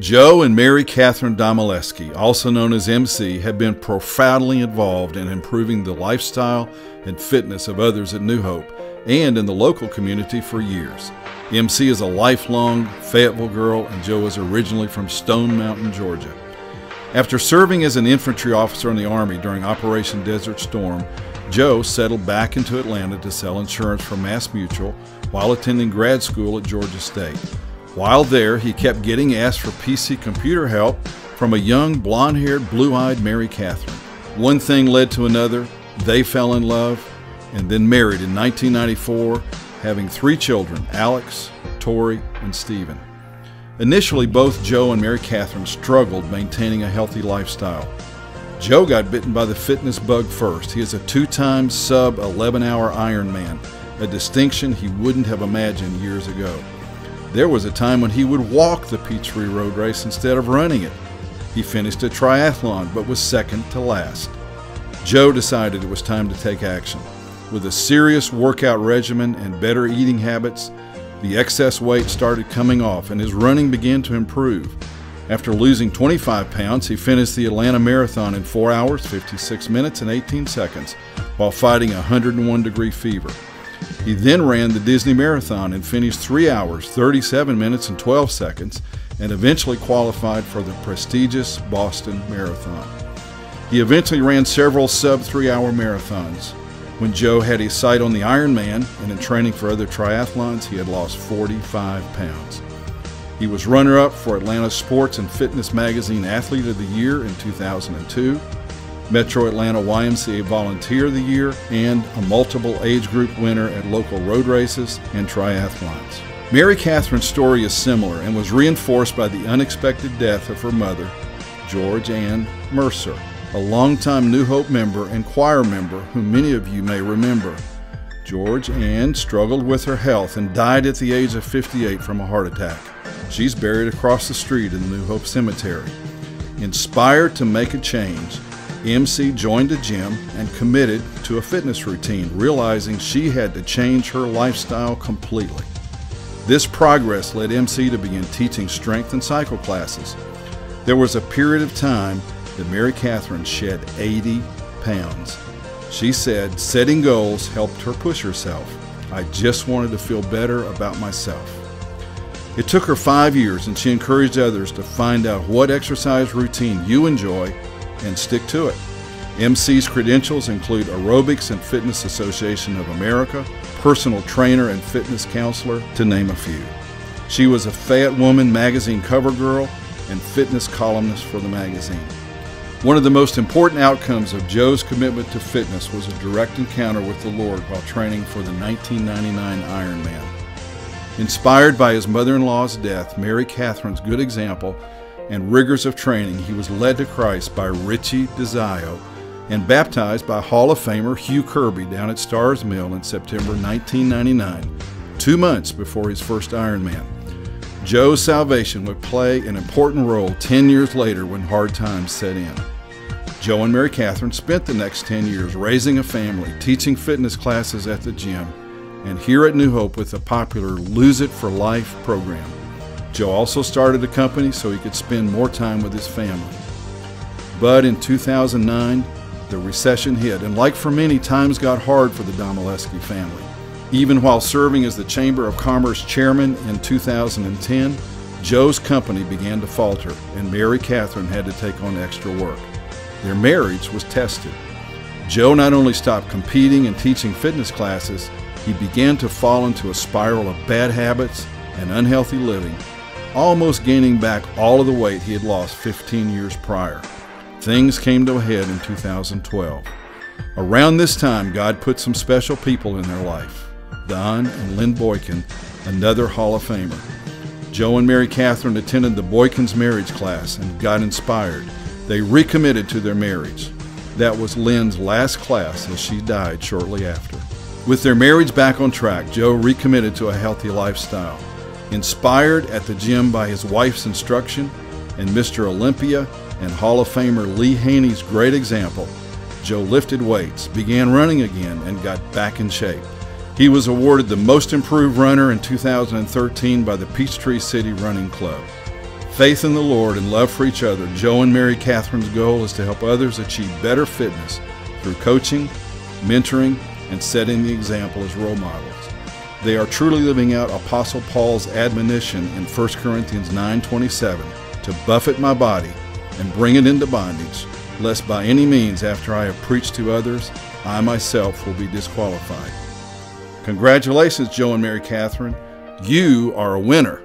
Joe and Mary Catherine Domaleski, also known as MC, have been profoundly involved in improving the lifestyle and fitness of others at New Hope and in the local community for years. MC is a lifelong Fayetteville girl, and Joe is originally from Stone Mountain, Georgia. After serving as an infantry officer in the Army during Operation Desert Storm, Joe settled back into Atlanta to sell insurance for Mass Mutual while attending grad school at Georgia State. While there, he kept getting asked for PC computer help from a young, blonde haired, blue eyed Mary Catherine. One thing led to another. They fell in love and then married in 1994, having three children Alex, Tori, and Stephen. Initially, both Joe and Mary Catherine struggled maintaining a healthy lifestyle. Joe got bitten by the fitness bug first. He is a two time sub 11 hour Ironman, a distinction he wouldn't have imagined years ago. There was a time when he would walk the Peachtree Road Race instead of running it. He finished a triathlon but was second to last. Joe decided it was time to take action. With a serious workout regimen and better eating habits, the excess weight started coming off and his running began to improve. After losing 25 pounds, he finished the Atlanta Marathon in 4 hours, 56 minutes, and 18 seconds while fighting a 101 degree fever. He then ran the Disney Marathon and finished 3 hours, 37 minutes, and 12 seconds, and eventually qualified for the prestigious Boston Marathon. He eventually ran several sub 3 hour marathons. When Joe had his sight on the Ironman and in training for other triathlons, he had lost 45 pounds. He was runner up for Atlanta Sports and Fitness Magazine Athlete of the Year in 2002. Metro Atlanta YMCA Volunteer of the Year, and a multiple age group winner at local road races and triathlons. Mary Catherine's story is similar and was reinforced by the unexpected death of her mother, George Ann Mercer, a longtime New Hope member and choir member whom many of you may remember. George Ann struggled with her health and died at the age of 58 from a heart attack. She's buried across the street in the New Hope Cemetery. Inspired to make a change, MC joined a gym and committed to a fitness routine, realizing she had to change her lifestyle completely. This progress led MC to begin teaching strength and cycle classes. There was a period of time that Mary Catherine shed 80 pounds. She said setting goals helped her push herself. I just wanted to feel better about myself. It took her five years, and she encouraged others to find out what exercise routine you enjoy and stick to it. MC's credentials include Aerobics and Fitness Association of America, personal trainer and fitness counselor, to name a few. She was a Fayette Woman magazine cover girl and fitness columnist for the magazine. One of the most important outcomes of Joe's commitment to fitness was a direct encounter with the Lord while training for the 1999 Ironman. Inspired by his mother in law's death, Mary Catherine's good example, and rigors of training, he was led to Christ by Richie Desio and baptized by Hall of Famer Hugh Kirby down at Starr's Mill in September 1999, two months before his first Ironman. Joe's salvation would play an important role 10 years later when hard times set in. Joe and Mary Catherine spent the next 10 years raising a family, teaching fitness classes at the gym, and here at New Hope with the popular Lose It for Life program. Joe also started a company so he could spend more time with his family. But in 2009, the recession hit, and like for many, times got hard for the Domaleski family. Even while serving as the Chamber of Commerce chairman in 2010, Joe's company began to falter, and Mary Catherine had to take on extra work. Their marriage was tested. Joe not only stopped competing and teaching fitness classes, he began to fall into a spiral of bad habits and unhealthy living almost gaining back all of the weight he had lost 15 years prior. Things came to a head in 2012. Around this time, God put some special people in their life Don and Lynn Boykin, another Hall of Famer. Joe and Mary Catherine attended the Boykins marriage class and got inspired. They recommitted to their marriage. That was Lynn's last class as she died shortly after. With their marriage back on track, Joe recommitted to a healthy lifestyle. Inspired at the gym by his wife's instruction and Mr. Olympia and Hall of Famer Lee Haney's great example, Joe lifted weights, began running again, and got back in shape. He was awarded the Most Improved Runner in 2013 by the Peachtree City Running Club. Faith in the Lord and love for each other, Joe and Mary Catherine's goal is to help others achieve better fitness through coaching, mentoring, and setting the example as role models. They are truly living out Apostle Paul's admonition in 1 Corinthians 9:27 to buffet my body and bring it into bondage, lest by any means after I have preached to others, I myself will be disqualified. Congratulations, Joe and Mary Catherine. You are a winner.